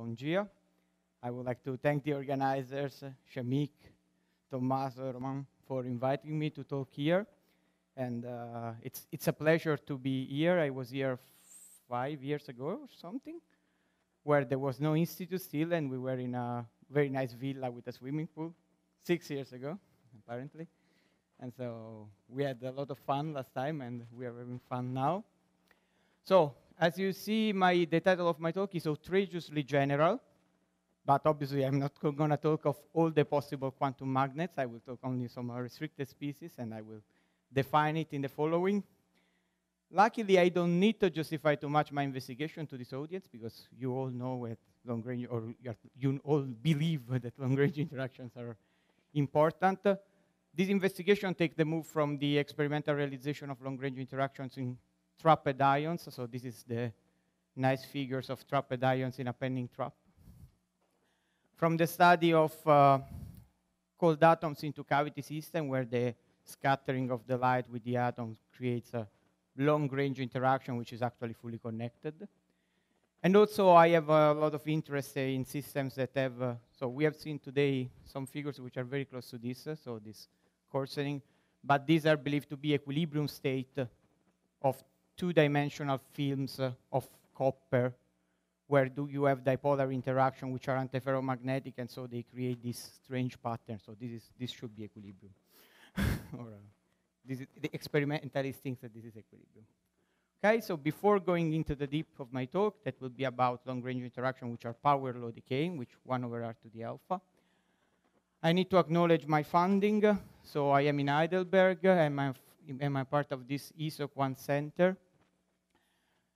Bongia. I would like to thank the organizers, Shamik, Tommaso, Roman, for inviting me to talk here. And uh, it's, it's a pleasure to be here. I was here five years ago or something, where there was no institute still, and we were in a very nice villa with a swimming pool six years ago, apparently. And so we had a lot of fun last time, and we are having fun now. So, as you see, my, the title of my talk is outrageously general, but obviously I'm not going to talk of all the possible quantum magnets. I will talk only some restricted species, and I will define it in the following. Luckily, I don't need to justify too much my investigation to this audience because you all know that long range, or you all believe that long range interactions are important. This investigation takes the move from the experimental realization of long range interactions in trapped ions. So this is the nice figures of trapped ions in a Penning trap. From the study of uh, cold atoms into cavity system where the scattering of the light with the atoms creates a long-range interaction which is actually fully connected. And also I have a lot of interest uh, in systems that have, uh, so we have seen today some figures which are very close to this, uh, so this coarsening, but these are believed to be equilibrium state of two-dimensional films uh, of copper where do you have dipolar interaction which are antiferromagnetic and so they create this strange pattern. So this, is, this should be equilibrium. or, uh, this is, the experimentalist thinks that this is equilibrium. Okay, so before going into the deep of my talk, that will be about long-range interaction, which are power law decaying, which 1 over r to the alpha. I need to acknowledge my funding. So I am in Heidelberg, and I'm, I'm part of this ISOQUANT center.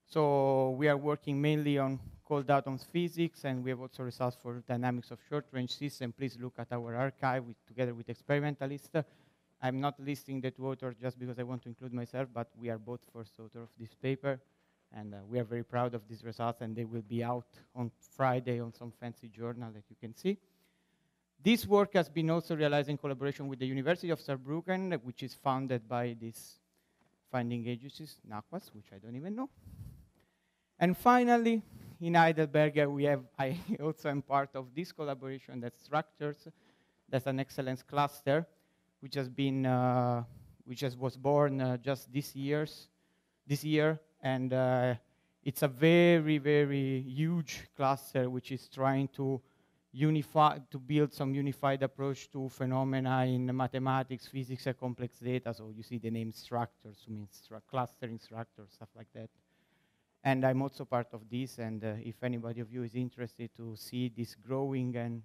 So we are working mainly on cold atoms physics, and we have also results for dynamics of short-range systems. Please look at our archive with, together with experimentalists. I'm not listing the two authors just because I want to include myself, but we are both first author of this paper, and uh, we are very proud of these results, and they will be out on Friday on some fancy journal that you can see. This work has been also realized in collaboration with the University of Saarbrücken, which is funded by these finding agencies, NAQUAS, which I don't even know. And finally, in Heidelberg, we have, I also am part of this collaboration that structures, that's an excellence cluster, which has been, uh, which has, was born uh, just this year's, this year, and uh, it's a very, very huge cluster which is trying to unify, to build some unified approach to phenomena in mathematics, physics, and complex data. So you see the name structures, means clustering structures, stuff like that. And I'm also part of this, and uh, if anybody of you is interested to see this growing and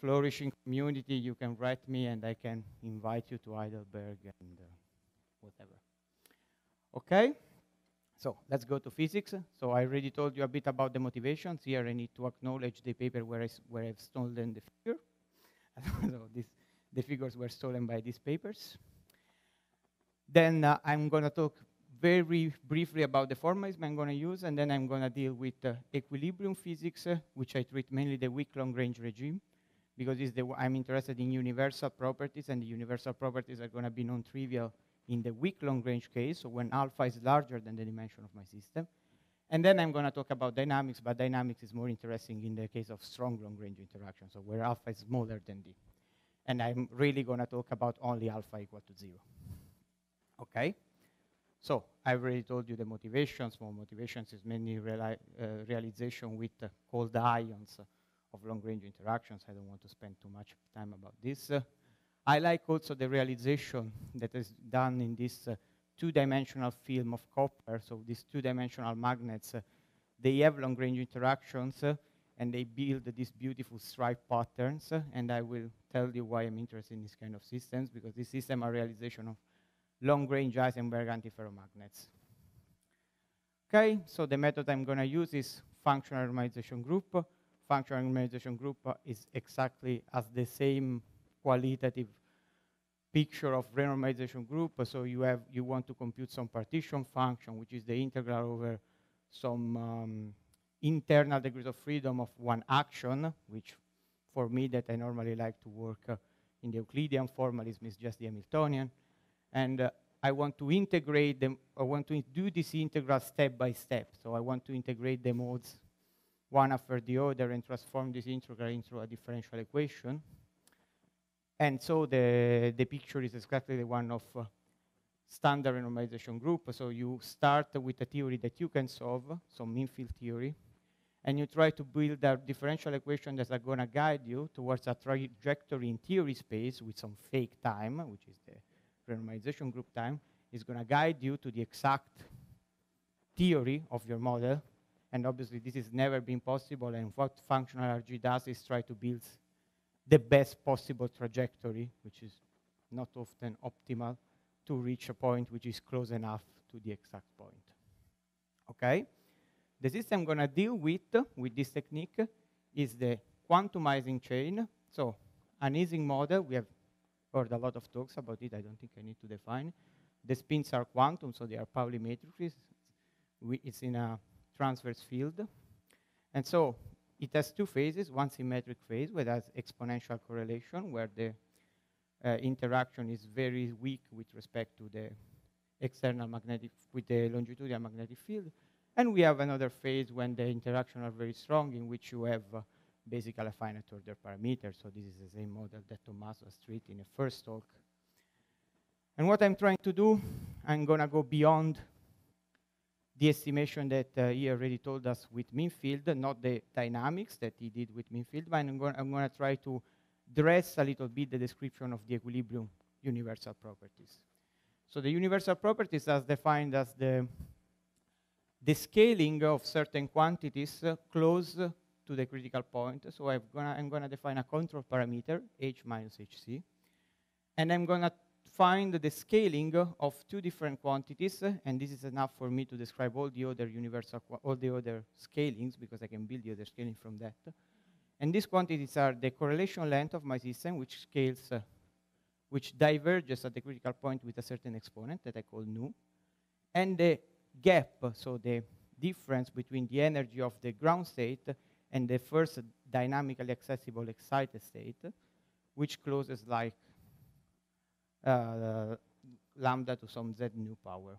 flourishing community, you can write me and I can invite you to Heidelberg and uh, whatever. Okay? So let's go to physics. So I already told you a bit about the motivations. Here I need to acknowledge the paper where, I, where I've stolen the figure. so this, the figures were stolen by these papers. Then uh, I'm going to talk very briefly about the formalism I'm going to use, and then I'm going to deal with uh, equilibrium physics, uh, which I treat mainly the weak long-range regime, because I'm interested in universal properties, and the universal properties are going to be non-trivial in the weak long-range case, so when alpha is larger than the dimension of my system. And then I'm going to talk about dynamics, but dynamics is more interesting in the case of strong long-range interactions, so where alpha is smaller than d. And I'm really going to talk about only alpha equal to zero. Okay? So I've already told you the motivations. More motivations is mainly reali uh, realization with uh, cold ions of long-range interactions. I don't want to spend too much time about this. I like also the realization that is done in this uh, two-dimensional film of copper. So these two-dimensional magnets, uh, they have long-range interactions uh, and they build these beautiful stripe patterns. and I will tell you why I'm interested in this kind of systems because this system are realization of long-range Heisenberg antiferromagnets. Okay, so the method I'm going to use is functional renormalization group. Functional renormalization group is exactly as the same qualitative picture of renormalization group. So you have you want to compute some partition function, which is the integral over some um, internal degrees of freedom of one action, which for me that I normally like to work uh, in the Euclidean formalism is just the Hamiltonian. And uh, I want to integrate them, I want to do this integral step by step. So I want to integrate the modes one after the other and transform this integral into a differential equation. And so the, the picture is exactly the one of uh, standard renormalization group. So you start with a theory that you can solve, so mean field theory, and you try to build a differential equation that's going to guide you towards a trajectory in theory space with some fake time, which is the renormalization group time, is going to guide you to the exact theory of your model. And obviously, this has never been possible. And what functional RG does is try to build the best possible trajectory, which is not often optimal, to reach a point which is close enough to the exact point. Okay? The system I'm going to deal with, with this technique, is the quantum Ising chain. So an Ising model, we have heard a lot of talks about it. I don't think I need to define. The spins are quantum, so they are Pauli matrices. it's in a transverse field. And so it has two phases, one symmetric phase where has exponential correlation, where the uh, interaction is very weak with respect to the external magnetic, with the longitudinal magnetic field. And we have another phase when the interaction are very strong, in which you have uh, basically a finite order parameter. So this is the same model that Tommaso has treated in the first talk. And what I'm trying to do, I'm going to go beyond the estimation that uh, he already told us with mean field, not the dynamics that he did with mean field, but I'm going to try to dress a little bit the description of the equilibrium universal properties. So the universal properties as defined as the the scaling of certain quantities uh, close to the critical point. So I'm gonna, I'm gonna define a control parameter, h minus hc, and I'm gonna find the scaling of two different quantities, and this is enough for me to describe all the other universal, all the other scalings, because I can build the other scaling from that. And these quantities are the correlation length of my system, which scales, uh, which diverges at the critical point with a certain exponent that I call nu, and the gap, so the difference between the energy of the ground state and the first dynamically accessible excited state, which closes like uh, lambda to some z nu power.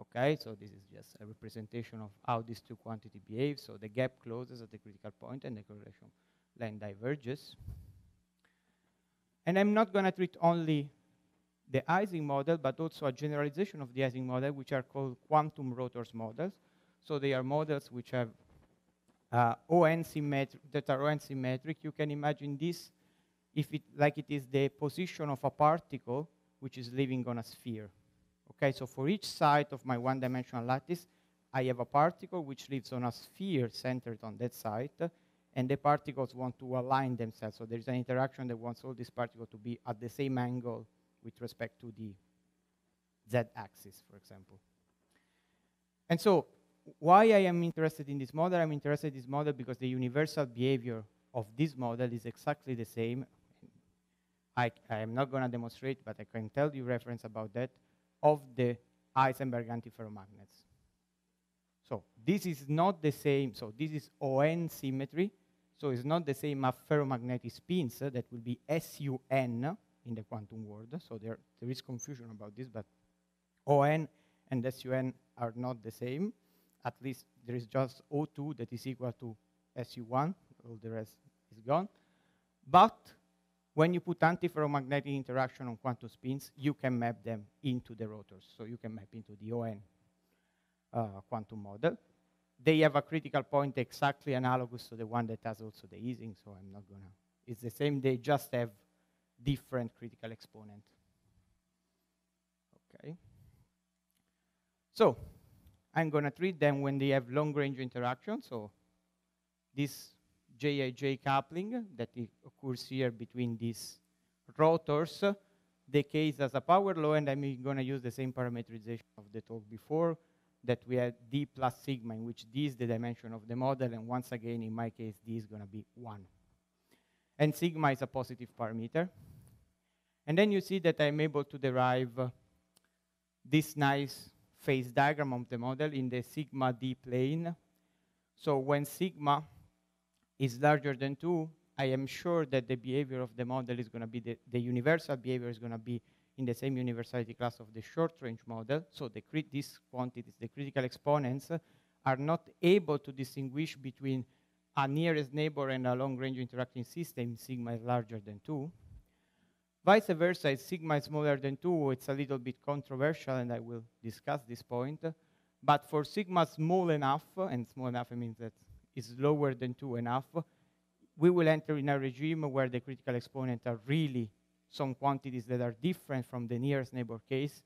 Okay, so this is just a representation of how these two quantities behave. So the gap closes at the critical point and the correlation line diverges. And I'm not going to treat only the Ising model, but also a generalization of the Ising model, which are called quantum rotors models. So they are models which have uh, ON symmetric, that are ON symmetric. You can imagine this if it, like it is the position of a particle which is living on a sphere. Okay, so for each side of my one-dimensional lattice, I have a particle which lives on a sphere centered on that side, and the particles want to align themselves. So there's an interaction that wants all these particles to be at the same angle with respect to the z-axis, for example. And so why I am interested in this model? I'm interested in this model because the universal behavior of this model is exactly the same. I, I am not going to demonstrate, but I can tell you reference about that, of the Heisenberg antiferromagnets. So this is not the same, so this is ON symmetry, so it's not the same as ferromagnetic spins, uh, that will be SUN, in the quantum world. So there, there is confusion about this, but ON and SUN are not the same. At least there is just O2 that is equal to SU1. All the rest is gone. But when you put antiferromagnetic interaction on quantum spins, you can map them into the rotors. So you can map into the ON uh, quantum model. They have a critical point exactly analogous to the one that has also the Ising, so I'm not gonna, it's the same, they just have different critical exponent. Okay. So I'm going to treat them when they have long-range interaction. So this JIJ coupling that occurs here between these rotors decays as a power law, and I'm going to use the same parameterization of the talk before, that we had d plus sigma, in which d is the dimension of the model, and once again, in my case, d is going to be 1. And sigma is a positive parameter. And then you see that I'm able to derive uh, this nice phase diagram of the model in the sigma d plane. So when sigma is larger than 2, I am sure that the behavior of the model is going to be, the, the universal behavior is going to be in the same universality class of the short range model. So the these quantities, the critical exponents, are not able to distinguish between a nearest neighbor and a long-range interacting system, sigma is larger than 2. Vice versa, if sigma is smaller than 2, it's a little bit controversial, and I will discuss this point. But for sigma small enough, and small enough means that it's lower than 2 enough, we will enter in a regime where the critical exponents are really some quantities that are different from the nearest neighbor case,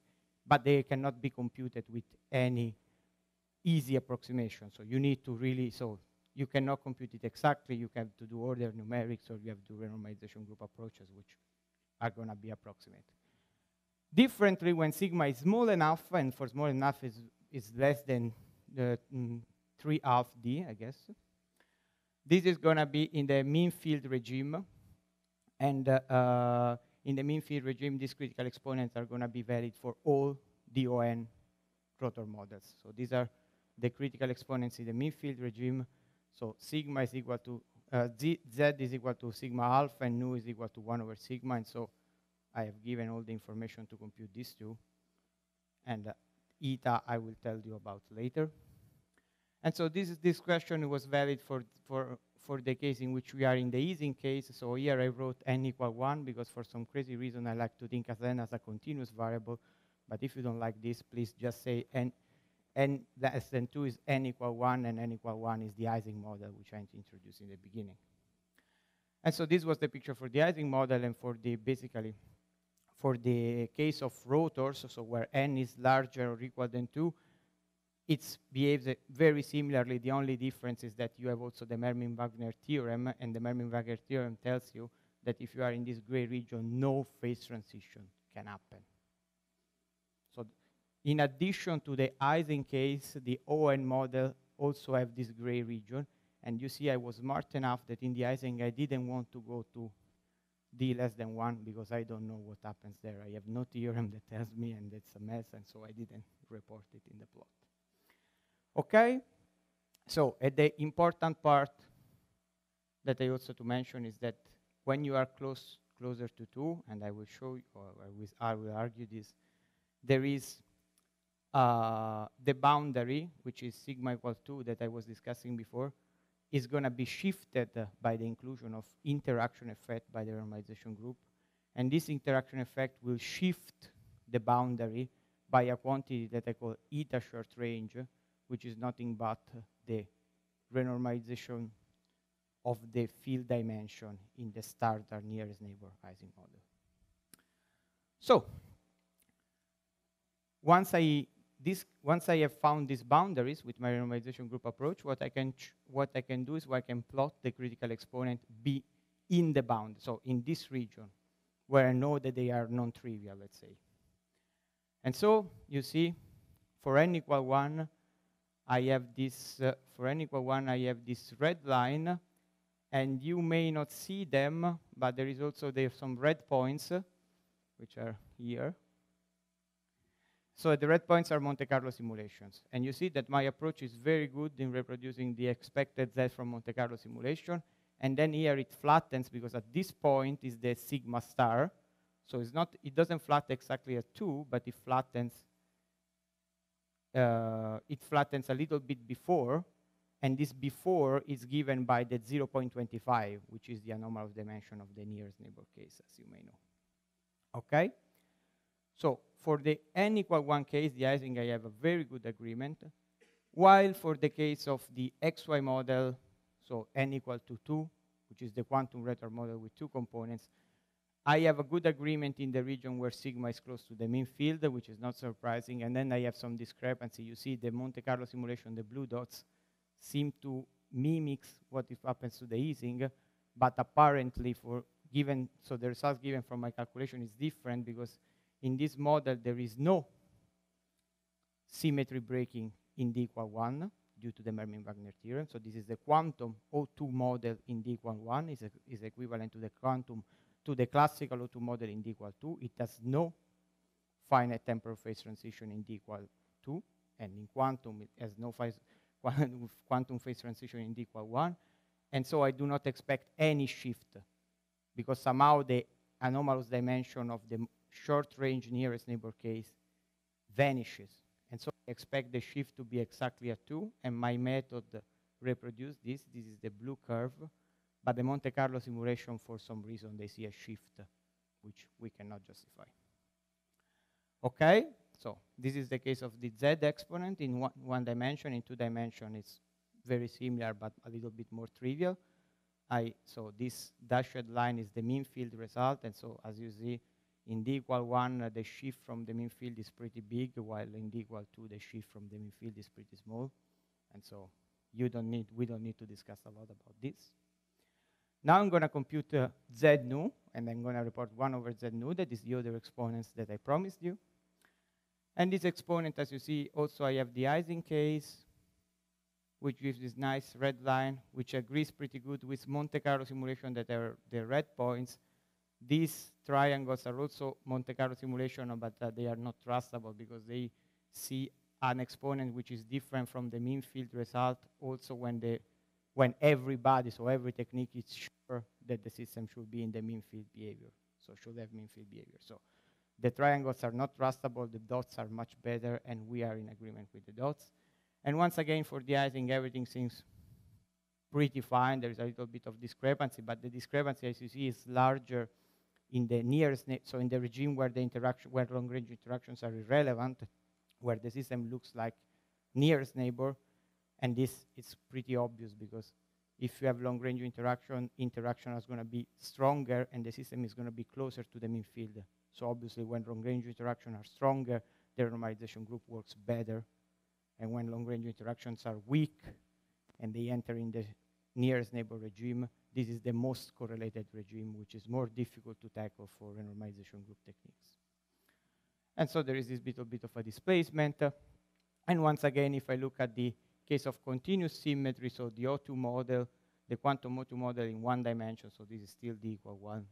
but they cannot be computed with any easy approximation. So you need to really, so you cannot compute it exactly. You have to do order numerics or you have to do renormalization group approaches, which are going to be approximate. Differently, when sigma is small enough, and for small enough is, is less than the mm, 3 half d, I guess, this is going to be in the mean field regime. And uh, uh, in the mean field regime, these critical exponents are going to be valid for all DON rotor models. So these are the critical exponents in the mean field regime. So sigma is equal to, uh, z, z is equal to sigma alpha, and nu is equal to 1 over sigma. And so I have given all the information to compute these two. And uh, eta I will tell you about later. And so this, this question was valid for, for, for the case in which we are in the Ising case. So here I wrote n equal 1 because for some crazy reason I like to think of n as a continuous variable. But if you don't like this, please just say n, n less than 2 is n equal 1, and n equal 1 is the Ising model, which I introduced in the beginning. And so this was the picture for the Ising model and for the basically for the case of rotors, so where n is larger or equal than 2, it behaves very similarly. The only difference is that you have also the Mermin-Wagner theorem, and the Mermin-Wagner theorem tells you that if you are in this gray region, no phase transition can happen. In addition to the Ising case, the ON model also have this gray region. And you see I was smart enough that in the Ising I didn't want to go to d less than 1 because I don't know what happens there. I have no theorem that tells me, and it's a mess, and so I didn't report it in the plot. Okay? So, at the important part that I also to mention is that when you are close, closer to 2, and I will show you, or I will, I will argue this, there is uh, the boundary, which is sigma equal 2 that I was discussing before, is going to be shifted uh, by the inclusion of interaction effect by the renormalization group. And this interaction effect will shift the boundary by a quantity that I call eta short range, which is nothing but the renormalization of the field dimension in the starter nearest neighbor Ising model. So, once I this, once I have found these boundaries with my renormalization group approach, what I can what I can do is I can plot the critical exponent B in the bound, so in this region, where I know that they are non-trivial, let's say. And so you see, for n equal one, I have this, uh, for n equal 1, I have this red line, and you may not see them, but there is also there some red points, which are here. So the red points are Monte Carlo simulations. And you see that my approach is very good in reproducing the expected Z from Monte Carlo simulation. And then here it flattens because at this point is the sigma star. So it's not, it doesn't flatten exactly at 2, but it flattens uh, it flattens a little bit before, and this before is given by the 0.25, which is the anomalous dimension of the nearest neighbor case, as you may know. Okay? So for the n equal 1 case, the Ising I have a very good agreement, while for the case of the XY model, so n equal to 2, which is the quantum rotor model with two components, I have a good agreement in the region where sigma is close to the mean field, which is not surprising, and then I have some discrepancy. You see the Monte Carlo simulation, the blue dots seem to mimic what if happens to the Ising, but apparently for given, so the results given from my calculation is different because in this model there is no symmetry breaking in d equal 1 due to the Mermin-Wagner theorem. So this is the quantum O2 model in d equal 1 is, is equivalent to the quantum to the classical O2 model in D equal 2. It has no finite temporal phase transition in D equal 2. And in quantum, it has no quantum phase transition in D equal 1. And so I do not expect any shift because somehow the anomalous dimension of the short range nearest neighbor case vanishes And so I expect the shift to be exactly at 2, and my method reproduce this. This is the blue curve. But the Monte Carlo simulation, for some reason, they see a shift, which we cannot justify. Okay, so this is the case of the z exponent in one, one dimension. In two dimension, it's very similar, but a little bit more trivial. I, so this dashed line is the mean field result, and so as you see, in d equal 1, uh, the shift from the mean field is pretty big, while in d equal 2, the shift from the mean field is pretty small. And so you don't need, we don't need to discuss a lot about this. Now I'm going to compute uh, z nu, and I'm going to report 1 over z nu, that is the other exponents that I promised you. And this exponent, as you see, also I have the Ising case, which gives this nice red line, which agrees pretty good with Monte Carlo simulation that are the red points. These triangles are also Monte Carlo simulation, but uh, they are not trustable because they see an exponent which is different from the mean field result also when the when everybody, so every technique is sure that the system should be in the mean field behavior. So should have mean field behavior. So the triangles are not trustable, the dots are much better, and we are in agreement with the dots. And once again, for the Ising, everything seems pretty fine. There's a little bit of discrepancy, but the discrepancy, as you see, is larger in the nearest, so in the regime where the interaction, where long-range interactions are irrelevant, where the system looks like nearest neighbor, and this is pretty obvious because if you have long-range interaction, interaction is going to be stronger and the system is going to be closer to the mean field. So obviously when long-range interaction are stronger, the normalization group works better. And when long-range interactions are weak and they enter in the nearest neighbor regime, this is the most correlated regime, which is more difficult to tackle for renormalization group techniques. And so there is this little bit of a displacement. and once again, if I look at the case of continuous symmetry, so the O2 model, the quantum O2 model in one dimension, so this is still d equal 1.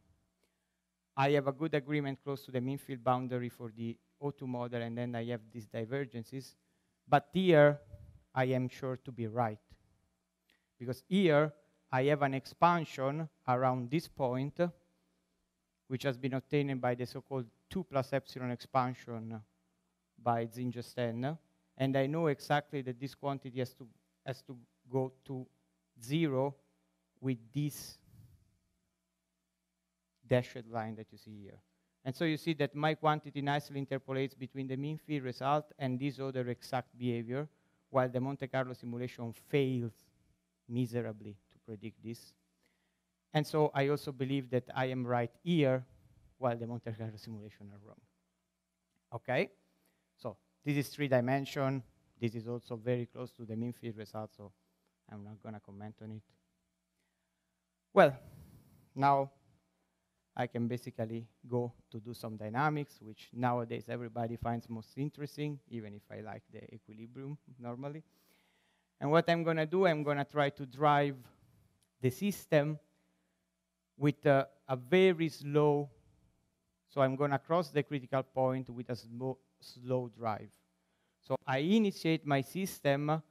I have a good agreement close to the mean field boundary for the O2 model, and then I have these divergences. But here, I am sure to be right. Because here, I have an expansion around this point, which has been obtained by the so-called 2 plus epsilon expansion by Zinn-Justin. And I know exactly that this quantity has to, has to go to 0 with this dashed line that you see here. And so you see that my quantity nicely interpolates between the mean field result and this other exact behavior, while the Monte Carlo simulation fails miserably predict this. And so I also believe that I am right here, while the Monte Carlo simulation are wrong. Okay? So this is three dimension. This is also very close to the mean field result, so I'm not going to comment on it. Well, now I can basically go to do some dynamics, which nowadays everybody finds most interesting, even if I like the equilibrium normally. And what I'm going to do, I'm going to try to drive the system with a, a very slow, so I'm going to cross the critical point with a slow, slow drive. So I initiate my system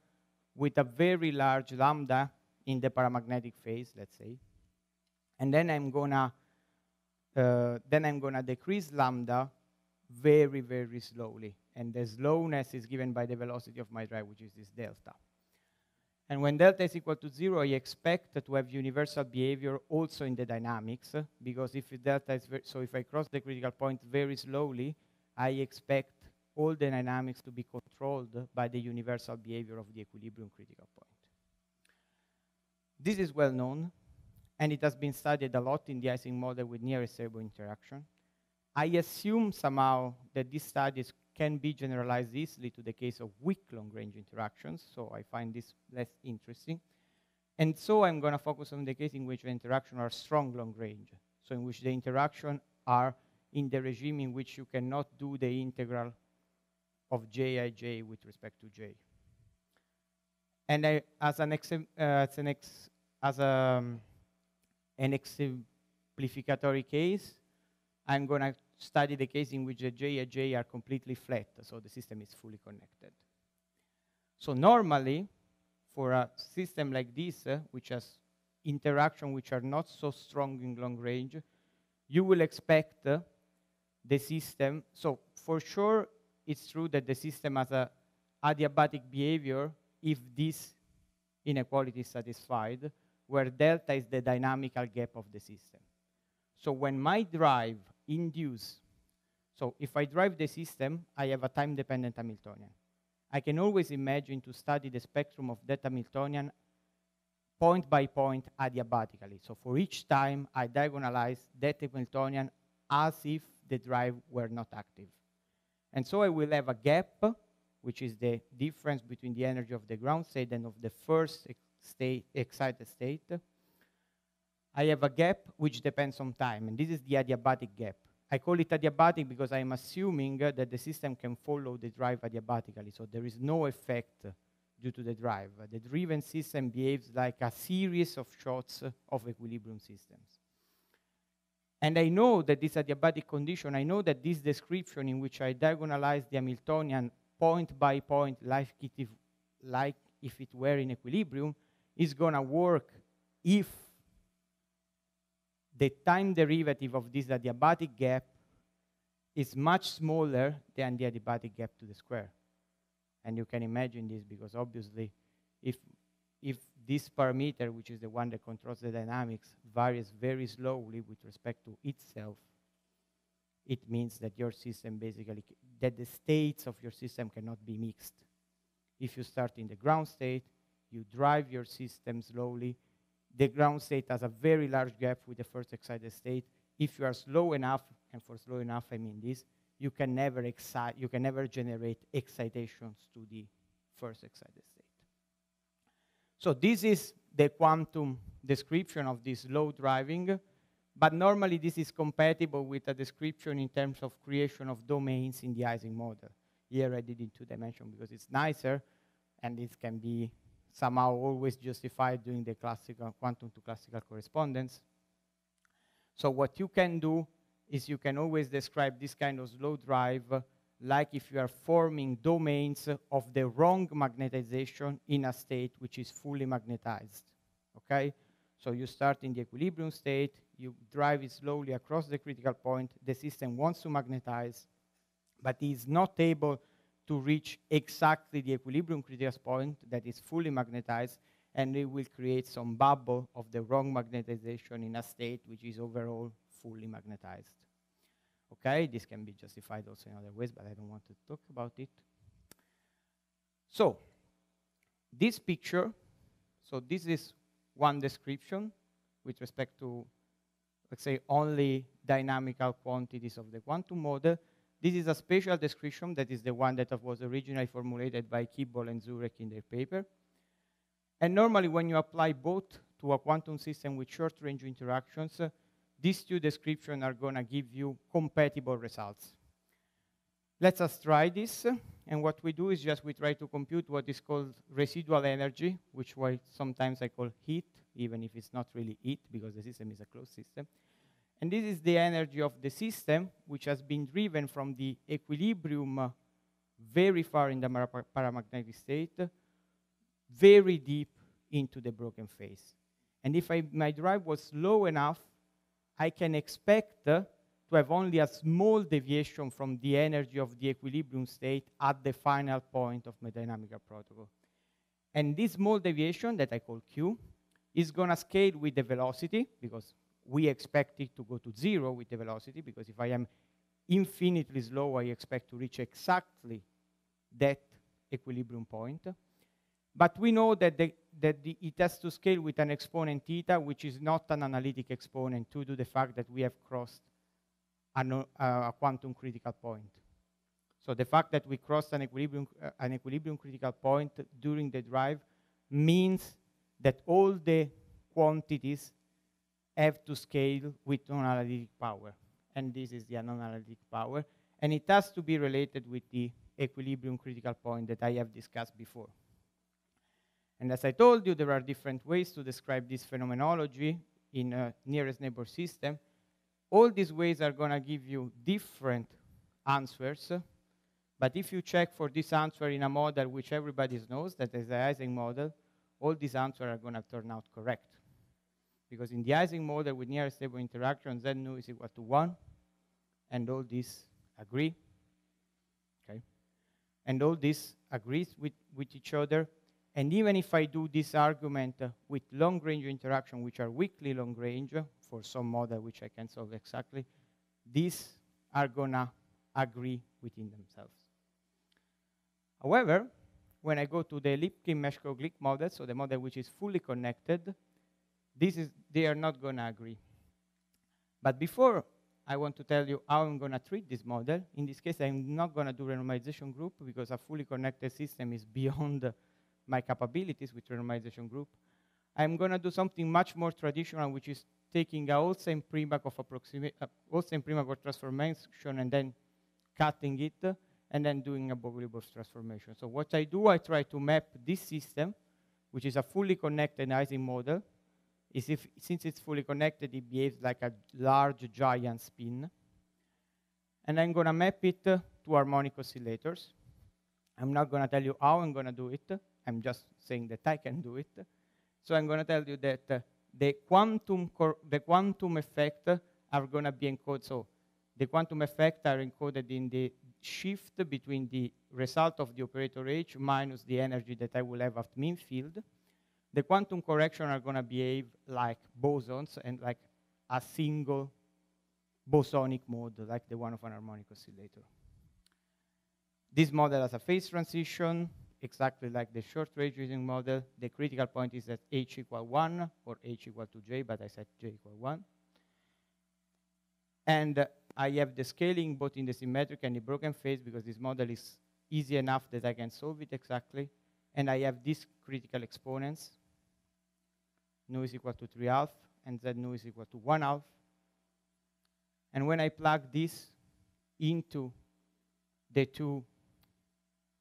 with a very large lambda in the paramagnetic phase, let's say. And then I'm to uh, then I'm going to decrease lambda very, very slowly. And the slowness is given by the velocity of my drive, which is this delta. And when delta is equal to zero, I expect to have universal behavior also in the dynamics, because if delta is, so if I cross the critical point very slowly, I expect all the dynamics to be controlled by the universal behavior of the equilibrium critical point. This is well known, and it has been studied a lot in the Ising model with nearest neighbor interaction. I assume somehow that this study studies can be generalized easily to the case of weak long-range interactions, so I find this less interesting. And so I'm going to focus on the case in which the interaction are strong long-range, so in which the interaction are in the regime in which you cannot do the integral of jij with respect to j. And I, as an, ex, uh, as an, ex, as a, um, an exemplificatory case, I'm going to study the case in which the J and J are completely flat, so the system is fully connected. So normally, for a system like this, uh, which has interaction which are not so strong in long range, you will expect uh, the system, so for sure, it's true that the system has a adiabatic behavior if this inequality is satisfied, where delta is the dynamical gap of the system. So when my drive induce, so if I drive the system, I have a time-dependent Hamiltonian. I can always imagine to study the spectrum of that Hamiltonian point by point adiabatically. So for each time, I diagonalize that Hamiltonian as if the drive were not active. And so I will have a gap, which is the difference between the energy of the ground state and of the first state, excited state. I have a gap which depends on time, and this is the adiabatic gap. I call it adiabatic because I'm assuming uh, that the system can follow the drive adiabatically, so there is no effect due to the drive. The driven system behaves like a series of shots of equilibrium systems. And I know that this adiabatic condition, I know that this description in which I diagonalize the Hamiltonian point by point, like, it if, like if it were in equilibrium, is going to work if the time derivative of this adiabatic gap is much smaller than the adiabatic gap to the square. And you can imagine this because obviously if, if this parameter, which is the one that controls the dynamics, varies very slowly with respect to itself, it means that your system basically, that the states of your system cannot be mixed. If you start in the ground state, you drive your system slowly, the ground state has a very large gap with the first excited state. If you are slow enough, and for slow enough I mean this, you can never excite, you can never generate excitations to the first excited state. So this is the quantum description of this slow driving, but normally this is compatible with a description in terms of creation of domains in the Ising model. Here I did in two dimension because it's nicer, and this can be somehow always justified doing the classical quantum to classical correspondence. So what you can do is you can always describe this kind of slow drive like if you are forming domains of the wrong magnetization in a state which is fully magnetized. Okay? So you start in the equilibrium state, you drive it slowly across the critical point, the system wants to magnetize, but is not able to reach exactly the equilibrium critical point that is fully magnetized, and it will create some bubble of the wrong magnetization in a state which is overall fully magnetized. Okay, this can be justified also in other ways, but I don't want to talk about it. So, this picture, so this is one description with respect to, let's say, only dynamical quantities of the quantum model. This is a spatial description that is the one that was originally formulated by Kibble and Zurek in their paper. And normally when you apply both to a quantum system with short-range interactions, uh, these two descriptions are going to give you compatible results. Let's us try this. And what we do is just we try to compute what is called residual energy, which sometimes I call heat, even if it's not really heat because the system is a closed system. And this is the energy of the system, which has been driven from the equilibrium uh, very far in the paramagnetic state, very deep into the broken phase. And if I, my drive was low enough, I can expect uh, to have only a small deviation from the energy of the equilibrium state at the final point of my dynamical protocol. And this small deviation that I call Q is going to scale with the velocity, because we expect it to go to zero with the velocity, because if I am infinitely slow, I expect to reach exactly that equilibrium point. But we know that, the, that the, it has to scale with an exponent theta, which is not an analytic exponent due to the fact that we have crossed an, uh, a quantum critical point. So the fact that we crossed an equilibrium, uh, an equilibrium critical point during the drive means that all the quantities have to scale with non-analytic power. And this is the non-analytic power. And it has to be related with the equilibrium critical point that I have discussed before. And as I told you, there are different ways to describe this phenomenology in a nearest neighbor system. All these ways are going to give you different answers. But if you check for this answer in a model which everybody knows, that is the Ising model, all these answers are going to turn out correct. Because in the Ising model with nearest stable interaction, z nu is equal to 1, and all these agree. Okay. And all this agrees with, with each other. And even if I do this argument uh, with long-range interaction, which are weakly long-range for some model which I can solve exactly, these are gonna agree within themselves. However, when I go to the Lipkin-Meshkov-Glick model, so the model which is fully connected, this is, they are not gonna agree. But before I want to tell you how I'm going to treat this model. In this case, I'm not going to do renormalization group because a fully connected system is beyond my capabilities with renormalization group. I'm going to do something much more traditional, which is taking a Holstein-Primakoff approximate, uh, Holstein-Primakoff transformation and then cutting it and then doing a Bogoliubov transformation. So what I do, I try to map this system, which is a fully connected Ising model, is if, since it's fully connected, it behaves like a large giant spin. And I'm going to map it to harmonic oscillators. I'm not going to tell you how I'm going to do it. I'm just saying that I can do it. So I'm going to tell you that uh, the quantum the quantum effect are going to be encoded. So the quantum effect are encoded in the shift between the result of the operator H minus the energy that I will have at mean field the quantum correction are going to behave like bosons and like a single bosonic mode, like the one of an harmonic oscillator. This model has a phase transition, exactly like the short range Ising model. The critical point is at h equal 1 or h equal to j, but I set j equal 1. And uh, I have the scaling both in the symmetric and the broken phase because this model is easy enough that I can solve it exactly. And I have these critical exponents nu is equal to 3 half, and z nu is equal to 1 half. And when I plug this into the two,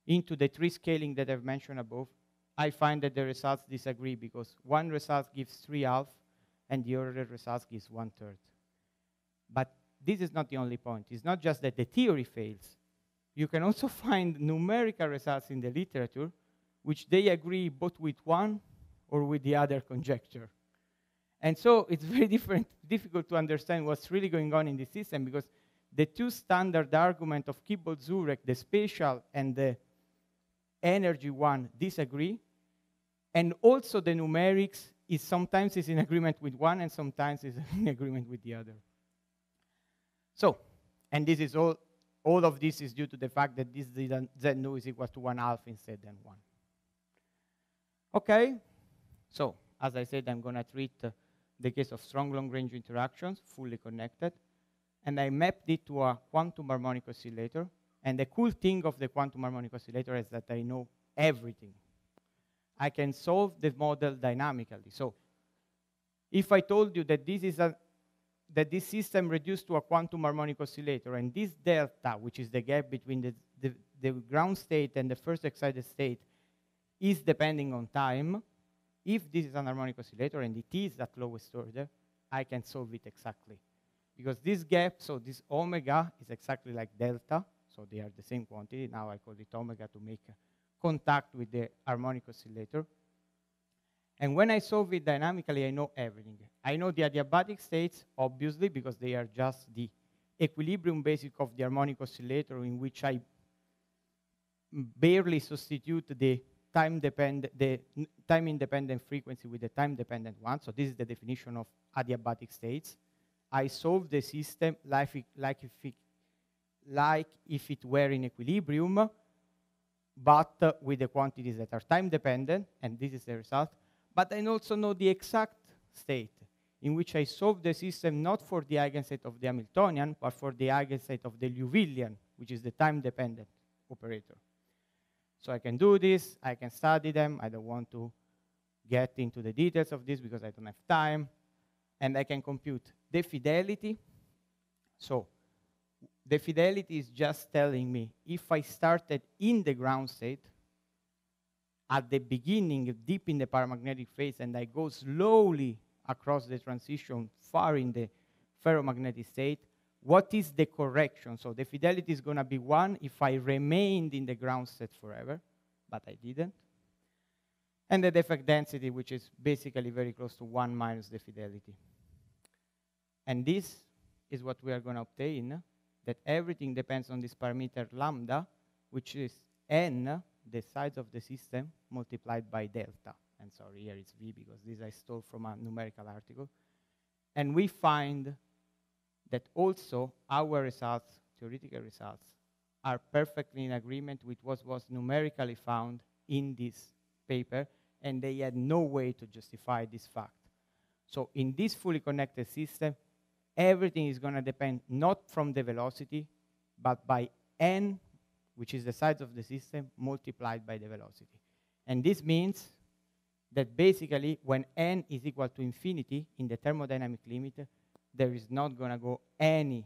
into the three scaling that I've mentioned above, I find that the results disagree because one result gives 3 half and the other result gives 1 third. But this is not the only point. It's not just that the theory fails. You can also find numerical results in the literature which they agree both with one or with the other conjecture. And so it's very different, difficult to understand what's really going on in the system because the two standard arguments of Kibble-Zurek, the spatial and the energy one, disagree. And also the numerics is sometimes is in agreement with one and sometimes is in agreement with the other. So, and this is all, all of this is due to the fact that this z nu is equal to one half instead than one. Okay, so, as I said, I'm going to treat uh, the case of strong long-range interactions, fully connected, and I mapped it to a quantum harmonic oscillator. And the cool thing of the quantum harmonic oscillator is that I know everything. I can solve the model dynamically. So, if I told you that this is a that this system reduced to a quantum harmonic oscillator, and this delta, which is the gap between the, the, the ground state and the first excited state, is depending on time, if this is an harmonic oscillator and it is at lowest order, I can solve it exactly. Because this gap, so this omega is exactly like delta, so they are the same quantity. Now I call it omega to make contact with the harmonic oscillator. And when I solve it dynamically, I know everything. I know the adiabatic states, obviously, because they are just the equilibrium basic of the harmonic oscillator in which I barely substitute the time dependent, the time independent frequency with the time dependent one. So this is the definition of adiabatic states. I solve the system like, like, if it, like if it were in equilibrium, but uh, with the quantities that are time dependent, and this is the result. But I also know the exact state in which I solve the system not for the eigenstate of the Hamiltonian, but for the eigenstate of the Liouvillean, which is the time dependent operator. So I can do this, I can study them. I don't want to get into the details of this because I don't have time. And I can compute the fidelity. So the fidelity is just telling me if I started in the ground state, at the beginning, deep in the paramagnetic phase, and I go slowly across the transition far in the ferromagnetic state, what is the correction? So the fidelity is going to be 1 if I remained in the ground state forever, but I didn't. And the defect density, which is basically very close to 1 minus the fidelity. And this is what we are going to obtain, that everything depends on this parameter lambda, which is n, the size of the system, multiplied by delta. And sorry, here it's v because this I stole from a numerical article. And we find that also our results, theoretical results, are perfectly in agreement with what was numerically found in this paper, and they had no way to justify this fact. So in this fully connected system, everything is going to depend not from the velocity, but by n, which is the size of the system, multiplied by the velocity. And this means that basically when n is equal to infinity in the thermodynamic limit, there is not going to go any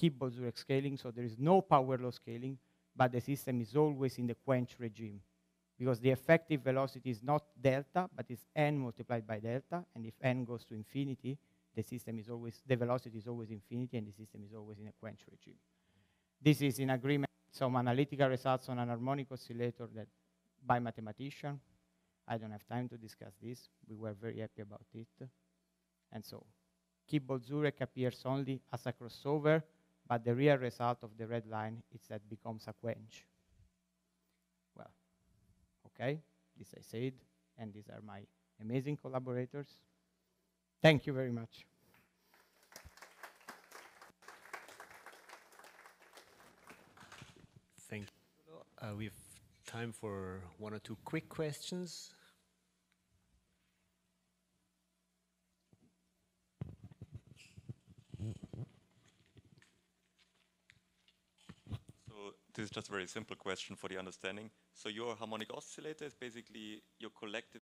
Kibble-Zurek scaling, so there is no power law scaling, but the system is always in the quench regime because the effective velocity is not delta, but it's n multiplied by delta, and if n goes to infinity, the system is always, the velocity is always infinity, and the system is always in a quench regime. This is in agreement with some analytical results on an harmonic oscillator that by mathematician. I don't have time to discuss this. We were very happy about it. And so Kibble-Zurek appears only as a crossover, but the real result of the red line is that becomes a quench. Well, okay, this I said, and these are my amazing collaborators. Thank you very much. Thank you. Uh, we have time for one or two quick questions. So this is just a very simple question for the understanding. So your harmonic oscillator is basically your collective